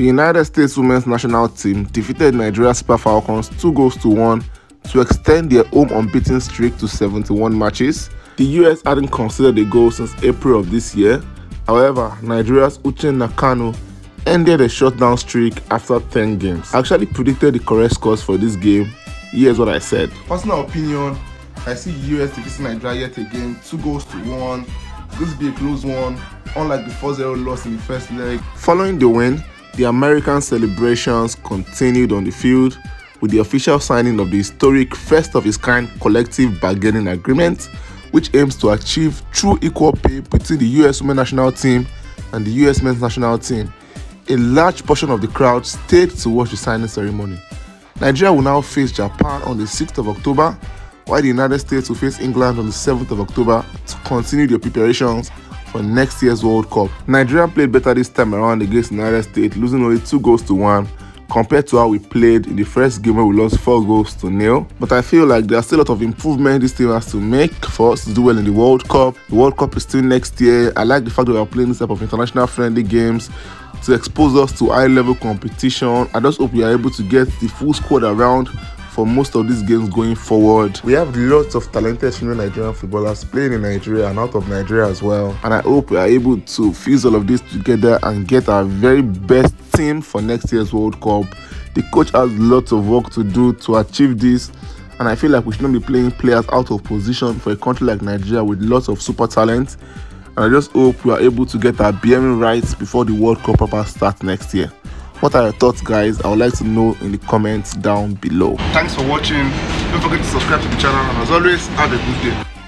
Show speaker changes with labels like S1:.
S1: The United States women's national team defeated Nigeria Super Falcons 2 goals to 1 to extend their home unbeaten streak to 71 matches. The US hadn't conceded a goal since April of this year. However, Nigeria's Uchenna Kanu ended a shutdown streak after 10 games. I actually predicted the correct scores for this game. Here's what I said. Personal opinion, I see US defeating Nigeria yet again, 2 goals to 1. This will be a close one, unlike the 4-0 loss in the first leg. Following the win, the American celebrations continued on the field with the official signing of the historic first of its kind collective bargaining agreement, which aims to achieve true equal pay between the US women's national team and the US men's national team. A large portion of the crowd stayed to watch the signing ceremony. Nigeria will now face Japan on the 6th of October, while the United States will face England on the 7th of October to continue their preparations for next year's World Cup. Nigeria played better this time around against United States, losing only 2 goals to 1 compared to how we played in the first game where we lost 4 goals to nil. But I feel like there's still a lot of improvement this team has to make for us to do well in the World Cup. The World Cup is still next year. I like the fact that we are playing this type of international friendly games to expose us to high level competition. I just hope we are able to get the full squad around for most of these games going forward. We have lots of talented female Nigerian footballers playing in Nigeria and out of Nigeria as well. And I hope we are able to fuse all of this together and get our very best team for next year's World Cup. The coach has lots of work to do to achieve this. And I feel like we should not be playing players out of position for a country like Nigeria with lots of super talent. And I just hope we are able to get our BMing rights before the World Cup proper starts next year. What are your thoughts, guys? I would like to know in the comments down below. Thanks for watching. Don't forget to subscribe to the channel, and as always, have a good day.